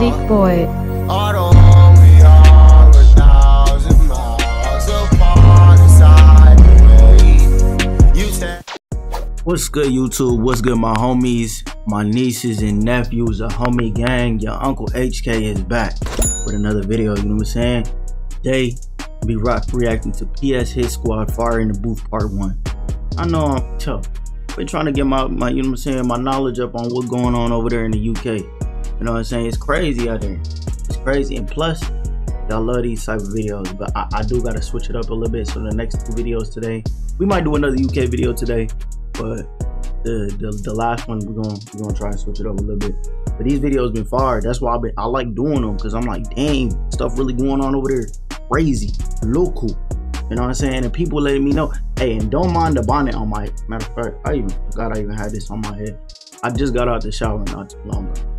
Big boy. Although we are a thousand miles apart inside the way you said. What's good, YouTube? What's good, my homies, my nieces and nephews, the homie gang? Your Uncle HK is back with another video. You know what I'm saying? Today, be rock reacting to PS Hit Squad Fire in the Booth Part 1. I know I'm tough. Been trying to get my, my, you know what I'm saying, my knowledge up on what's going on over there in the UK. You know what I'm saying? It's crazy out there. It's crazy. And plus, y'all love these type of videos. But I, I do gotta switch it up a little bit. So the next two videos today, we might do another UK video today, but the the, the last one we're gonna we're gonna try and switch it up a little bit. But these videos been fire. That's why I been I like doing them because I'm like, dang, stuff really going on over there. Crazy, local. You know what I'm saying? And people letting me know, hey, and don't mind the bonnet on my matter of fact, I even forgot I even had this on my head. I just got out the shower not too long ago.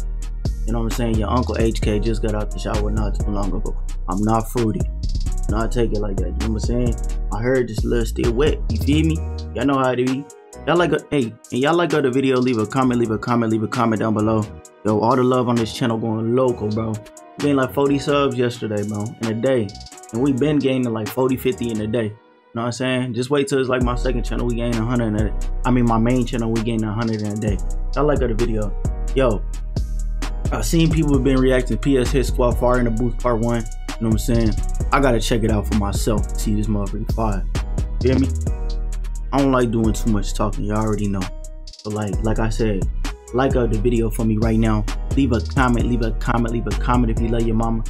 You know what I'm saying? Your uncle HK just got out the shower not too long ago. I'm not fruity. Not take it like that. You know what I'm saying? I heard this little still wet. You feel me? Y'all know how it be. Y'all like a hey, and y'all like the video, leave a comment, leave a comment, leave a comment down below. Yo, all the love on this channel going local, bro. Gained like 40 subs yesterday, bro, in a day. And we been gaining like 40, 50 in a day. You know what I'm saying? Just wait till it's like my second channel, we gain 100 in a I mean my main channel, we gain 100 in a day. Y'all like the video. Yo, I've seen people have been reacting PS Hit Squad Fire in the Booth Part 1. You know what I'm saying? I gotta check it out for myself to see this motherfucker fire. You hear me? I don't like doing too much talking, y'all already know. But like like I said, like uh, the video for me right now. Leave a comment, leave a comment, leave a comment if you love your mama.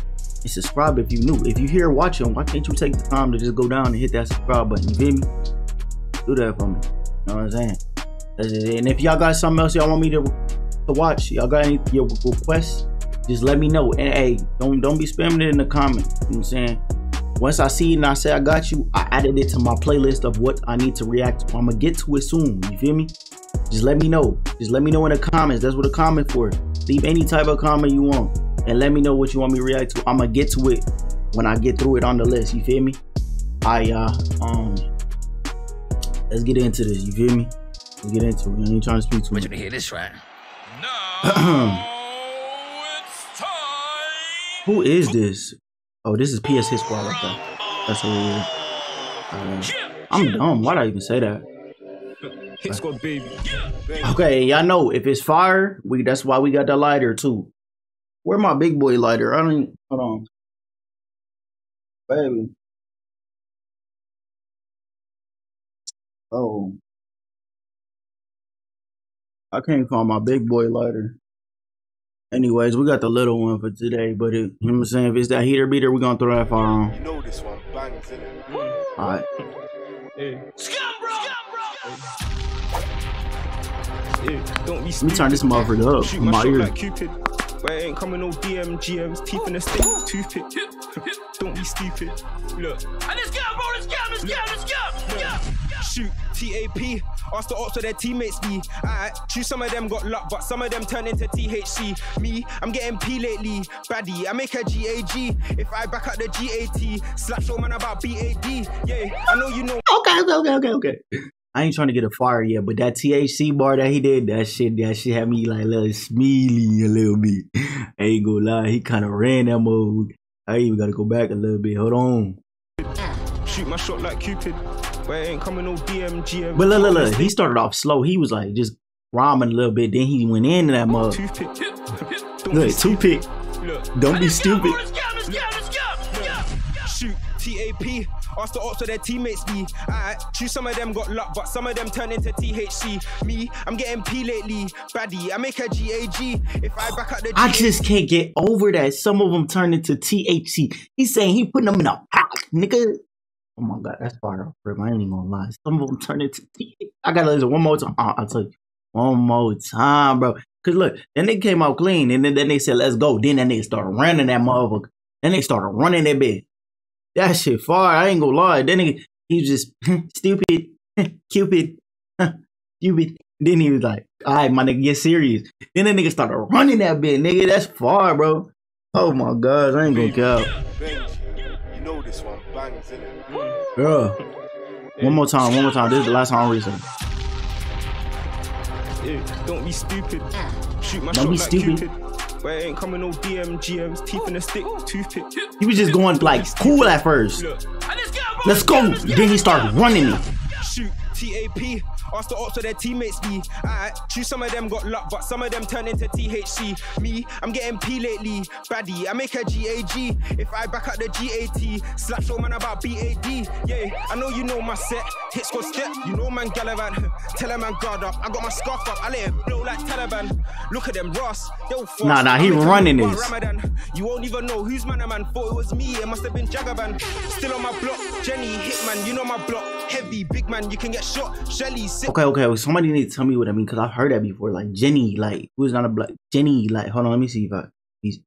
And subscribe if you new. If you here watching, why can't you take the time to just go down and hit that subscribe button? You feel me? Do that for me. You know what I'm saying? And if y'all got something else y'all want me to to watch, y'all got any your requests, just let me know. And hey, don't don't be spamming it in the comments. You know what I'm saying? Once I see it and I say I got you, I added it to my playlist of what I need to react to. I'm gonna get to it soon. You feel me? Just let me know. Just let me know in the comments. That's what a comment for. Leave any type of comment you want. And let me know what you want me to react to. I'm gonna get to it when I get through it on the list. You feel me? I uh um let's get into this. You feel me? Let's get into it. I ain't trying to speak too Want much. you to hear this right. Who is this? Oh, this is PS Hit Squad right there. That's what it is. Uh, I'm dumb. Why'd I even say that? Hit squad, baby. Okay, y'all know if it's fire, we that's why we got the lighter too. Where my big boy lighter? I don't hold on. Baby. Oh. I can't find my big boy lighter. Anyways, we got the little one for today, but it, you know what I'm saying? If it's that heater beater, we're gonna throw that fire on. You know this one bangs, innit? Alright. Hey, hey, don't be Let me turn this motherfucker up Shoot in my, my ear. like Cupid. But it ain't coming no DM, GMs, teeth in a stick, toothpick. don't be stupid. Look. Let's go, bro. Let's go. Let's go. Let's go. Look. Shoot, TAP. Ask the ops where their teammates be. Alright, true, some of them got luck, but some of them turn into THC. Me, I'm getting P lately. Baddie, I make a GAG. If I back up the GAT, slap show man about BAD. Yeah, I know you know Okay, okay, okay, okay, okay. I ain't trying to get a fire yet, but that THC bar that he did, that shit, that shit had me like a little smeely a little bit. I ain't gonna lie, he kind of ran that mode. I even gotta go back a little bit. Hold on. Shoot my shot like Cupid. But ain't coming no DM, GM. But look, look, look. He started off slow. He was like just rhyming a little bit. Then he went into that mug. Toothpick. Don't be Look, two pick. Don't be stupid. Shoot, TAP. Ask the ops where their teammates be. Alright, true, some of them got luck, but some of them turn into THC. Me, I'm getting P lately. Baddie, I make a GAG. If I back up the I just can't get over that. Some of them turned into THC. He's saying he putting them in a pack, nigga. Oh my god, that's bro. I ain't even gonna lie. Some of them turned into. I gotta listen one more time. Uh, I'll tell you one more time, bro. Cause look, then they came out clean, and then, then they said, "Let's go." Then that nigga started running that motherfucker. Then they started running that bitch. That shit far. I ain't gonna lie. Then nigga, he was just stupid, cupid, stupid. Then he was like, "All right, my nigga, get serious." Then that nigga started running that bitch, nigga. That's far, bro. Oh my god, I ain't gonna count. You know this one bangs, innit? Girl. One more time, one more time. This is the last time I'm reading. Yeah, don't be stupid. Shoot my Don't shot be like stupid. Cupid. but it ain't coming no DM, GMs, teeth in a stick, toothpick. He was just going like cool at first. Let's go. Let's go. Then he started running it. shoot, TAP. Ask the ops where their teammates be. Alright, true, some of them got luck, but some of them turn into THC. Me, I'm getting P lately. Baddie, I make a GAG. If I back out the GAT, slap show man about BAD. Yeah, I know you know my set. Hit squad step, you know man Gallivant. Tell a man guard up. I got my scarf up, I let it blow like Taliban. Look at them, Ross. All fast. Nah, nah, he I make 'em running this. Ramadan. You won't even know who's man a man. Thought it was me, it must have been Jagaban. Still on my block, Jenny, Hitman, you know my block. Heavy, big man, you can get shot. Shelly, Okay, okay. Somebody need to tell me what I mean because I've heard that before. Like Jenny, like who's not a black Jenny? Like hold on, let me see if I he's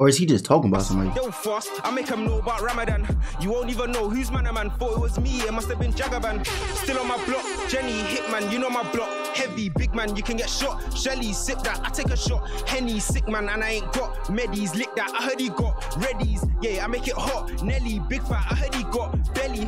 or is he just talking about somebody? Yo, fast, I make them know about Ramadan. You won't even know who's man a man. Thought it was me, it must have been Jagaban. Still on my block, Jenny, Hitman, you know my block. Heavy, big man, you can get shot. Shelly, sip that, I take a shot. Henny, sick man, and I ain't got Medis, lick that, I heard he got Reddies. Yeah, I make it hot. Nelly, big fat, I heard he got belly.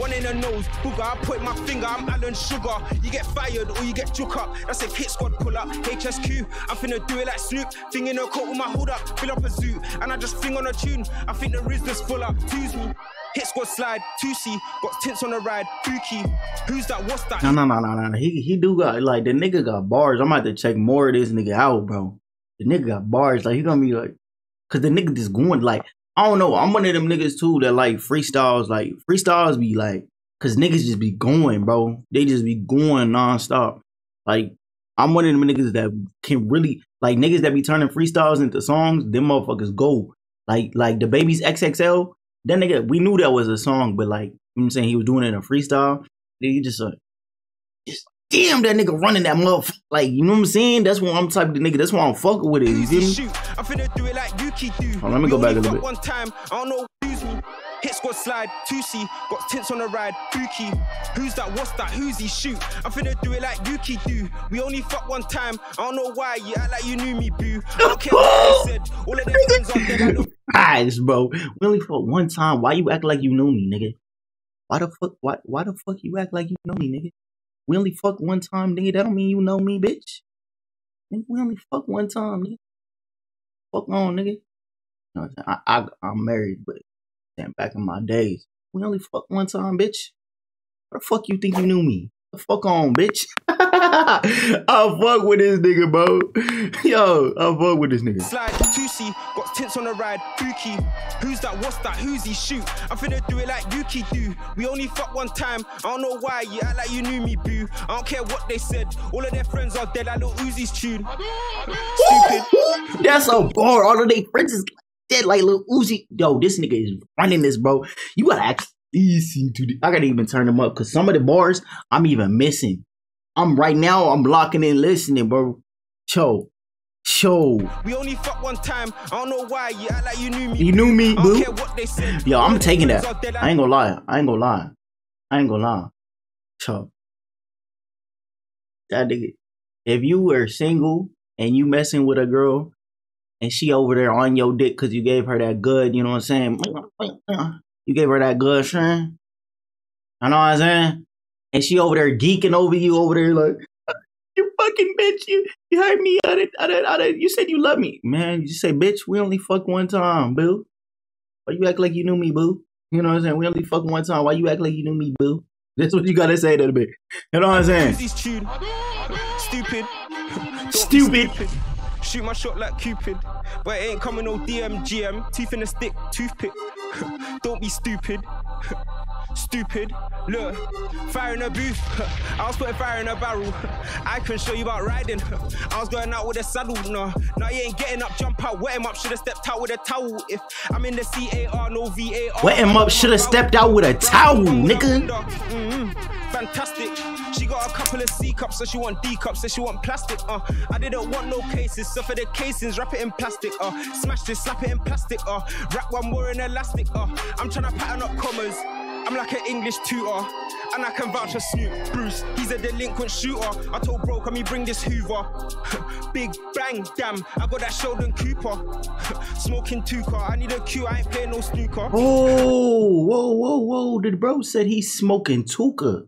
One in the nose, booger, I point my finger, I'm Alan Sugar. You get fired or you get took up. That's if hit squad pull up. HSQ, I'm finna do it like Snoop. Thing in a coat with my hood up, fill up a zoo, and I just fling on a tune. I think the Rizzler's full up, twos me. Hit squad slide, 2C, got tints on the ride, Buki. Who's that? What's that? No, no, no, no, no. He he do got like the nigga got bars. I'm about to check more of this nigga out, bro. The nigga got bars. Like he gonna be like, cause the nigga just going like I don't know. I'm one of them niggas too that like freestyles. Like freestyles be like, cause niggas just be going, bro. They just be going nonstop. Like I'm one of them niggas that can really like niggas that be turning freestyles into songs. Them motherfuckers go like like DaBaby's XXL. That nigga, we knew that was a song, but like you know what I'm saying, he was doing it in a freestyle. You just like, just damn that nigga running that motherfucker. Like you know what I'm saying? That's why I'm type of nigga. That's why I'm fucking with it. You feel me? Shoot, I'm finna do it like Yuki do. Hold on, let me go back a little bit. One time, I don't know. Hit squad slide, 2C, got tints on the ride, Buki. Who's that? What's that? Who's he? Shoot, I'm finna do it like Yuki do. We only fuck one time, I don't know why. You act like you knew me, boo. I don't care what they said. All of their friends are dead. Guys, bro. We only fuck one time. Why you act like you know me, nigga? Why the fuck? Why? Why the fuck you act like you know me, nigga? We only fuck one time, nigga. That don't mean you know me, bitch. Nigga, we only fuck one time, nigga. Fuck on, nigga. You know? I, I I'm married, but damn, back in my days, we only fuck one time, bitch. What the fuck you think you knew me? The fuck on, bitch. I fuck with this nigga, bro. Yo, I fuck with this nigga. slide, 2C, got tints on the ride, Buki. Who's that? What's that? Who's he? Shoot, I'm finna do it like Yuki do. We only fuck one time, I don't know why. You act like you knew me, boo. I don't care what they said. All of their friends are dead. I little Uzi's tune. Stupid. That's a bar. All of their friends is dead like little Uzi. Yo, this nigga is running this, bro. You gotta act easy to the. I gotta even turn them up because some of the bars I'm even missing. I'm right now. I'm blocking and listening, bro. Show, show. We only fuck one time. I don't know why. You act like you knew me. You knew me, boo. care what they said. Yo, I'm taking that. friends are dead. I ain't gonna lie. I ain't gonna lie. I ain't gonna lie. Show. That nigga. If you were single and you messing with a girl and she over there on your dick because you gave her that good, you know what I'm saying? You gave her that good shit. I know what I'm saying? And she over there geeking over you over there like, you fucking bitch, you, you heard me out of, out of, out of, you said you love me. Man, you say, bitch, we only fuck one time, boo. Why you act like you knew me, boo? You know what I'm saying? We only fuck one time. Why you act like you knew me, boo? That's what you gotta say to the bitch. You know what I'm saying? Stupid. Stupid. Shoot my shot like Cupid. But it ain't coming no DM, GM. Teeth in a stick, toothpick. Don't be stupid. Stupid. Look, fire in a booth. I was putting fire in a barrel. I can show you about riding. I was going out with a saddle. No, no, you ain't getting up. Jump out, wet him up. Should've stepped out with a towel. If I'm in the CAR, no VAR. Wet him up, shoulda stepped out with a towel, nigga. Mhm. Fantastic. She got a couple of C cups, so she want D cups, so she want plastic. Uh, I didn't want no cases, so for the casings, wrap it in plastic. Uh, smash this, slap it in plastic. Uh, wrap one more in elastic. Uh, I'm trying to pattern up commas. I'm like an English tutor, and I can vouch for Snoop. Bruce, he's a delinquent shooter. I told bro, can we bring this Hoover? Big bang, damn, I got that Sheldon Cooper. Smoking car, I need a cue, I ain't playing no snooker. Oh, whoa, whoa, whoa. The bro said he's smoking Tuka.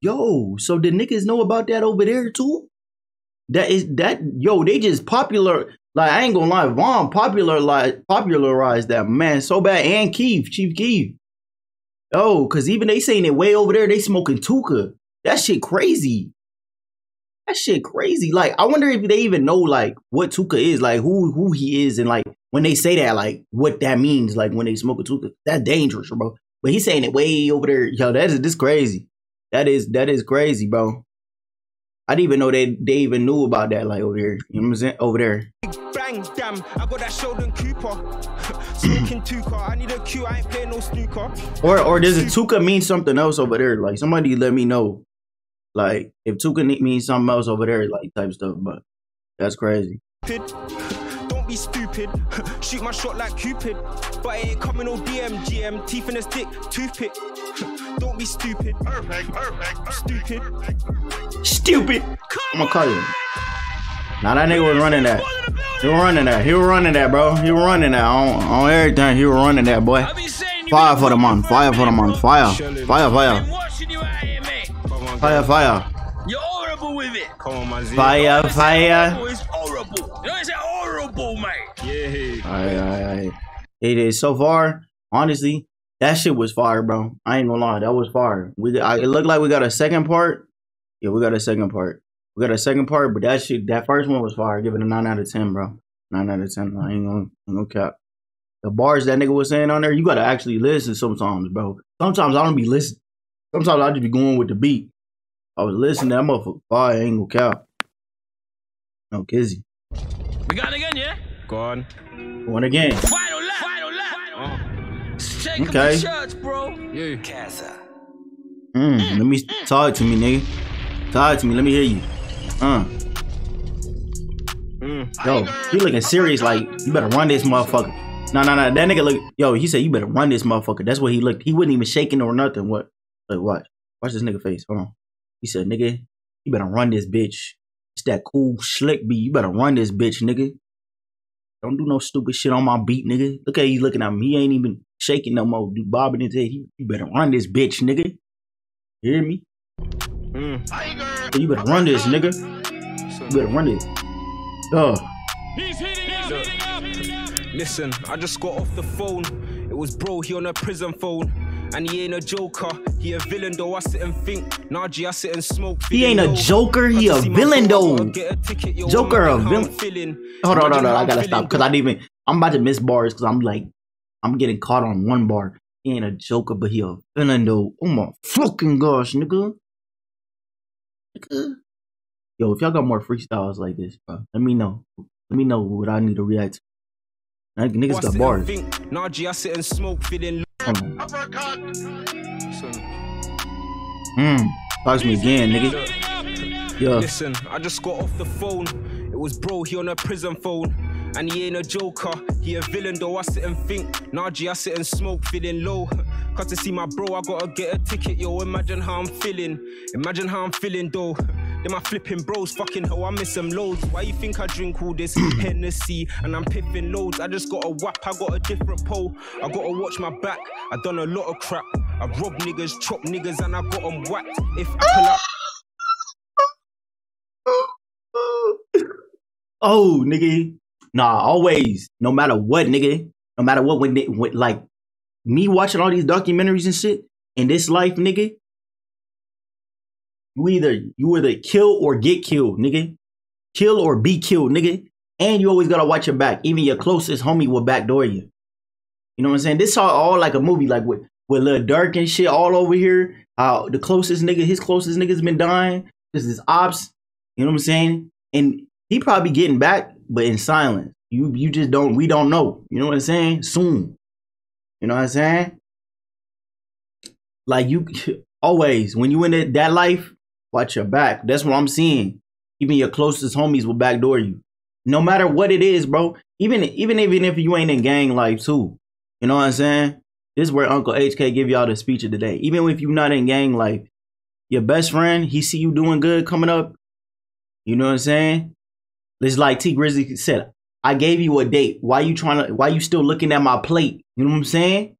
Yo, so the niggas know about that over there too? That is that yo, they just popular Like I ain't gonna lie, Von popularized popularized that man so bad, and Keef, Chief Keef. Oh, cause even they saying it way over there, they smoking Tuka. That shit crazy. That shit crazy. Like I wonder if they even know like what Tuka is, like who who he is, and like when they say that, like what that means, like when they smoke a Tuka. That's dangerous, bro. But he's saying it way over there. Yo, that is this crazy. That is that is crazy, bro. I didn't even know they they even knew about that, like over here. You know what I'm saying? Over there. Bang, damn, I got that Sheldon Cooper. Smoking Tuka, I need a cue, I ain't playing no snooker. Or or does it Tuka mean something else over there? Like somebody let me know. Like if Tuka means something else over there, like type stuff. But that's crazy. Stupid. Don't be stupid. Shoot my shot like Cupid. But it ain't coming no BMGM. Teeth in a stick, toothpick. Don't be stupid. Perfect, perfect, stupid. Stupid. I'm gonna call you. Now that nigga was running that. He was running that. He was running that, bro. He was running that on, on everything. He was running that, boy. I be saying you Fire for the man. Fire for the man. Fire. Fire, fire. been watching you out here, mate. Come on, Fire, fire. You're horrible with it. Come on, man. Fire, fire. It's horrible. You know it's horrible, mate. Yeah. Alright, alright, alright. It is so far. Honestly, that shit was fire, bro. I ain't gonna lie, that was fire. We, I, it looked like we got a second part. Yeah, we got a second part. We got a second part, but that shit, that first one was fire. Give it a nine out of ten, bro. Nine out of ten. I ain't gonna, ain't gonna cap. The bars that nigga was saying on there, you gotta actually listen sometimes, bro. Sometimes I don't be listening. Sometimes I just be going with the beat. I was listening to that motherfucker. Fire, I ain't gonna cap. No kizzy. We got it again, yeah? Go on. One again. Final lap. Final lap. Shake up Okay. the shirts, bro. Yeah. Mm, let me talk to me, nigga. Talk to me. Let me hear you. Uh. Mm. Yo, he looking serious. Like you better run this motherfucker. No, no, no. That nigga look. Yo, he said you better run this motherfucker. That's what he looked. He wasn't even shaking or nothing. What? Like watch. Watch this nigga face. Hold on. He said, nigga, you better run this bitch. It's that cool slick beat. You better run this bitch, nigga. Don't do no stupid shit on my beat, nigga. Look at he's looking at me. He ain't even shaking no more. Do bobbing his head. He, you better run this bitch, nigga. You hear me? Mm. So you better run this, nigga. You better run this. Duh. Listen, I just got off the phone. It was bro, he on a prison phone. And he ain't a joker, he a villain though. I sit and think, Najee, I sit and smoke. He ain't a joker, he a to see my villain though. get a ticket, yo, Joker a imagine how I'm villain. feeling. Hold on, hold on, hold on. I gotta stop because I didn't even. I'm about to miss bars because I'm like, I'm getting caught on one bar. He ain't a joker, but he a villain though. Oh my fucking gosh, nigga. Nigga. Yo, if y'all got more freestyles like this, bro, let me know. Let me know what I need to react to. Like, Bro, I Niggas sit got bars. think, Najee, I sit and smoke, feeling Hold on. low. Son. Mm. Me again, nigga. Yeah. Listen, I just got off the phone. It was bro, he on a prison phone. And he ain't a joker, he a villain though. I sit and think, Najee, I sit and smoke, feeling low. Cause to see my bro, I gotta get a ticket, yo. Imagine how I'm feeling. Imagine how I'm feeling though. Then my flipping bros, fucking hell, I miss them loads. Why you think I drink all this Hennessy and I'm piffing loads? I just got a whap, I got a different pole. I gotta watch my back. I done a lot of crap. I rob niggas, chop niggas, and I got them whacked. If I pull up. oh, nigga. Nah, always. No matter what, nigga. No matter what, when, when like me watching all these documentaries and shit in this life, nigga. You either you either kill or get killed, nigga. Kill or be killed, nigga. And you always gotta watch your back. Even your closest homie will backdoor you. You know what I'm saying? This all, all like a movie, like with with Lil Durk and shit all over here. How the closest nigga, his closest niggas been dying. This is ops. You know what I'm saying? And he probably getting back, but in silence. You you just don't we don't know. You know what I'm saying? Soon. You know what I'm saying? Like you always when you in that, life, watch your back. That's what I'm seeing. Even your closest homies will backdoor you. No matter what it is, bro. Even even even if you ain't in gang life too. You know what I'm saying? This is where Uncle HK give y'all the speech of the day. Even if you're not in gang life, your best friend, he see you doing good coming up. You know what I'm saying? It's like Tee Grizzley said, I gave you a date. Why you trying to why you still looking at my plate? You know what I'm saying?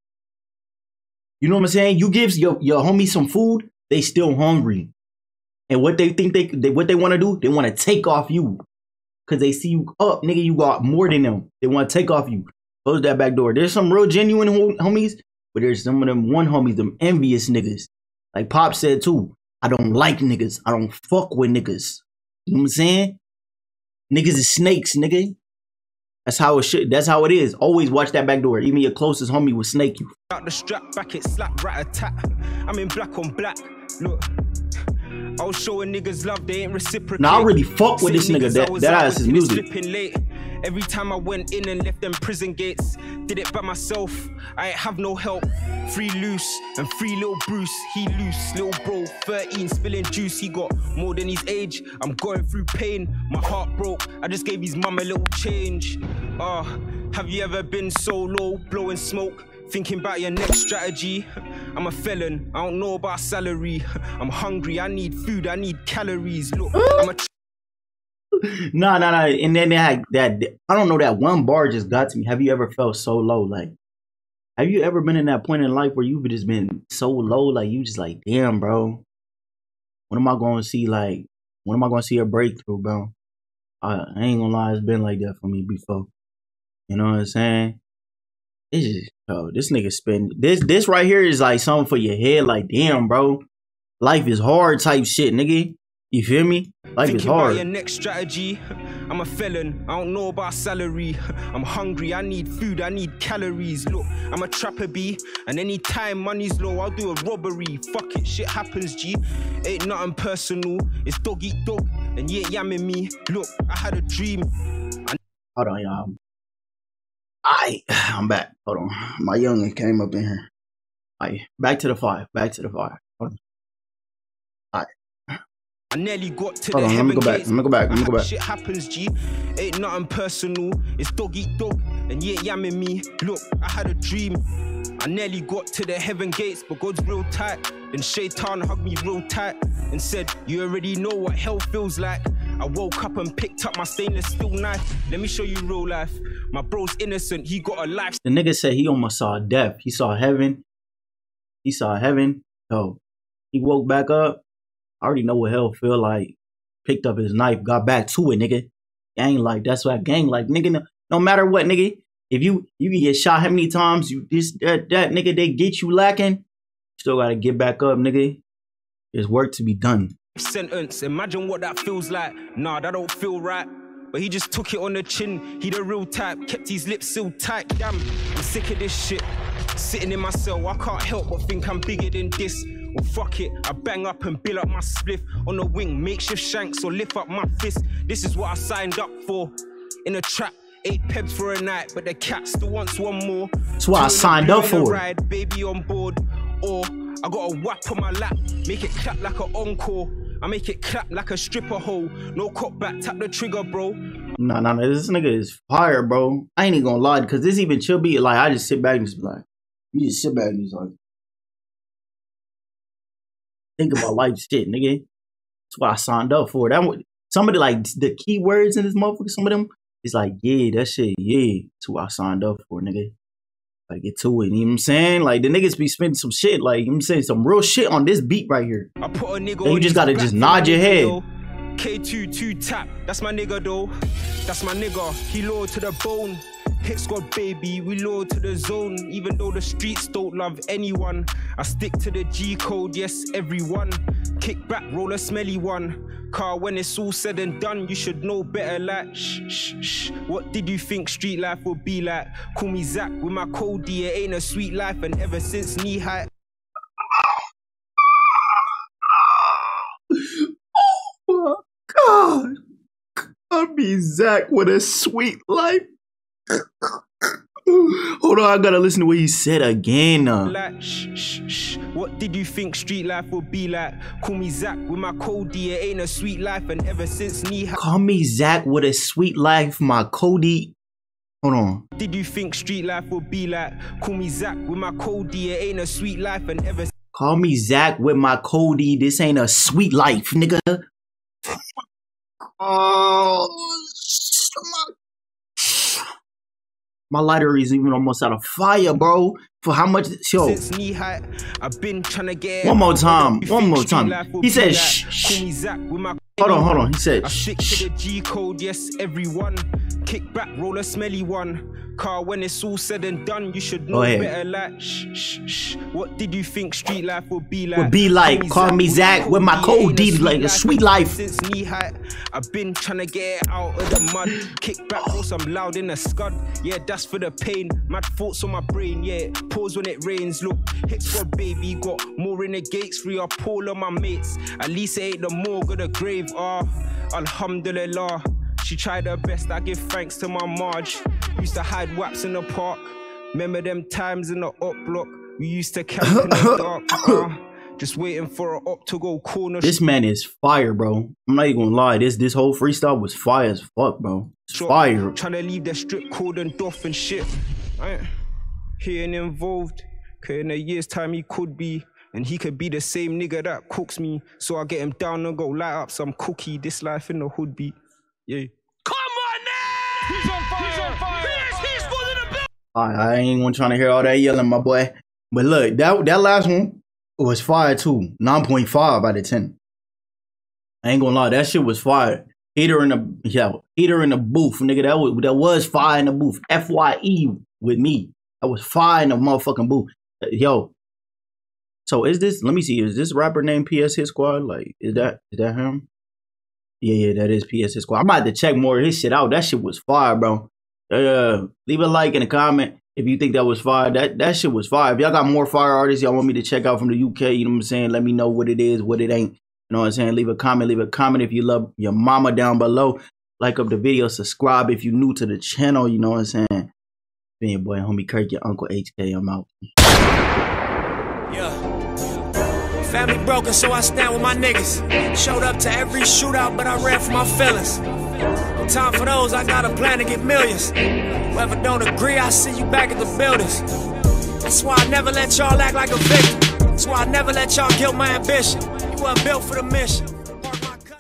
You know what I'm saying? You give your, your homie some food, they still hungry. And what they think they, they what they want to do, they want to take off you. because they see you up, nigga. You got more than them. They want to take off you. Close that back door. There's some real genuine homies, but there's some of them one homies, them envious niggas. Like Pop said too. I don't like niggas. I don't fuck with niggas. You know what I'm saying? Niggas is snakes, nigga. That's how it should. That's how it is. Always watch that back door. Even your closest homie will snake you. Out the strap, back it slap, rat a tat. I'm in black on black. Look, I was showing niggas love, they ain't reciprocating. Now I really fuck with this nigga. That ass is music. Every time I went in and left them prison gates, did it by myself. I have no help. Free loose and free little Bruce. He loose, little bro, 13, spilling juice. He got more than his age. I'm going through pain. My heart broke. I just gave his mum a little change. Ah, have you ever been so low, blowing smoke? Thinking about your next strategy. I'm a felon, I don't know about salary. I'm hungry, I need food, I need calories. Look, I'm a Nah, no, no. And then they had that. I don't know. That one bar just got to me. Have you ever felt so low? Like, have you ever been in that point in life where you've just been so low? Like, you just like, damn, bro. When am I going to see like? When am I going to see a breakthrough, bro? I, I ain't gonna lie. It's been like that for me before. You know what I'm saying? It's just, oh, this nigga spend this. This right here is like something for your head. Like, damn, bro. Life is hard type shit, nigga. You feel me? Life is Thinking about your next strategy. I'm a felon, I don't know about salary. I'm hungry, I need food, I need calories. Look, I'm a trapper bee, and anytime money's low, I'll do a robbery. Fuck it, shit happens, G. Ain't nothing personal, it's dog eat dog, and ain't yamming me. Look, I had a dream. I Hold on, y'all. I I'm back. Hold on. My youngin came up in here. Alright, back to the five. Back to the five. Hold on. I nearly got to Hold the on, let me heaven go back. gates. Let me go back. Let me go back. Shit happens, G. Ain't nothing personal. It's dog eat dog, and you ain't yamming me. Look, I had a dream. I nearly got to the heaven gates, but God's real tight. Then Shaitan hugged me real tight and said, You already know what hell feels like. I woke up and picked up my stainless steel knife. Let me show you real life. My bro's innocent, he got a life The nigga said he almost saw death. He saw heaven. He saw heaven. Yo, he woke back up. I already know what hell feel like. Picked up his knife, got back to it, nigga. Gang like that's what gang like, nigga. No, no matter what, nigga. If you you can get shot how many times, you this that that nigga they get you lacking, still gotta get back up, nigga. There's work to be done. sentence. Imagine what that feels like. Nah, that don't feel right. But he just took it on the chin. He the real type, kept his lips sealed tight. Damn, I'm sick of this shit. Sitting in my cell, I can't help but think I'm bigger than this. Well, fuck it, I bang up and bill up my spliff on the wing, makeshift shanks or lift up my fist. This is what I signed up for. In a trap, eight peps for a night, but the cat still wants one more. That's what I signed up for. Ride, baby on board, or I got a whap on my lap, make it clap like an encore. I make it clap like a stripper hole. No cop back, tap the trigger, bro. Nah, nah, nah. This nigga is fire, bro. I ain't even gonna lie, cause this even chill beat. Like I just sit back and just be like, you just sit back and just like think about life shit, nigga. That's what I signed up for. That one- some of the like the keywords in this motherfucker, some of them, it's like, yeah, that shit, yeah. That's what I signed up for, nigga. Like get to it, you know what I'm saying? Like the niggas be spending some shit, like you know what I'm saying, some real shit on this beat right here. I put a nigga you just gotta just nod your head. though. K22 tap, that's my nigga though. That's my nigga, he low to the bone. Hit squad baby, we loyal to the zone. Even though the streets don't love anyone, I stick to the G code, yes, everyone. Kick back, roll a smelly one. Car, when it's all said and done, you should know better. Like, shh, shh, shh. What did you think street life would be like? Call me Zach with my codie, it ain't a sweet life. And ever since knee high, Oh my god. I be Zach with a sweet life. Hold on, I gotta listen to what he said again. Uh. like shh, shh, shh. What did you think street life would be like? Call me Zach with my Cody, it ain't a sweet life. And ever since knee high, Call me Zach with a sweet life, my Cody. Hold on. did you think street life would be like? Call me Zach with my Cody, it ain't a sweet life. And ever Call me Zach with my Cody. This ain't a sweet life, nigga. Oh, my lighter is even almost out of fire, bro. For how much? Yo, high, I've been trying to get. One more time, What do you one more time. He says, shh, shh. Call me Zach with my Hold on, hold on. He said, I stick to the G code, yes, everyone. Kick back, roll a smelly one. Car, when it's all said and done, you should know ahead. better. Like, shh, shh, shh. What did you think street life would be like? Would be like, call me Zach, with my code D, like a sweet life. Since knee height, I've been trying to get it out of the mud. Kick back, roll some loud in the scud. Yeah, that's for the pain. Mad thoughts on my brain, yeah. Pause when it rains. Look, hit squad, baby, got more in the gates. Free up all of my mates. At least it ain't the morgue of the grave. Ah, Alhamdulillah. She tried her best, I give thanks to my Marge. Used to hide waps in the park. Remember them times in the up block? We used to camp in the dark. uh, just waiting for a up to go corner. this man is fire, bro. I'm not even gonna lie. This this whole freestyle was fire as fuck, bro. It's fire. Trying to leave the strip code and doff and shit. I ain't he ain't involved. Cause in a year's time he could be. And he could be the same nigga that cooks me. So I get him down and go light up some cookie. This life in the hood be. Yeah. Come on now! He's on fire! He's on fire! He's, he's good the building! I, I ain't gonna trying to hear all that yelling, my boy. But look, that that last one was fire too. 9.5 out of 10. I ain't gonna lie, that shit was fire. Heater in the yeah, heater in the booth, nigga. That was that was fire in the booth. Fye with me. That was fire in the motherfucking booth. Yo. So is this let me see, is this rapper named PS Hit Squad? Like, is that is that him? Yeah, yeah, that is PS Hit Squad. I might have to check more of his shit out. That shit was fire, bro. Uh, leave a like and a comment if you think that was fire. That that shit was fire. If y'all got more fire artists y'all want me to check out from the UK, you know what I'm saying? Let me know what it is, what it ain't. You know what I'm saying? Leave a comment. Leave a comment if you love your mama down below. Like up the video. Subscribe if you new to the channel. You know what I'm saying? Being boy, homie Kirk, your Uncle HK. I'm out. Yeah. Family broken, so I stand with my niggas. Showed up to every shootout, but I ran for my feelings. Time for those, I got a plan to get millions. Whoever don't agree, I see you back at the buildings. That's why I never let y'all act like a victim. That's why I never let y'all kill my ambition. You weren't built for the mission.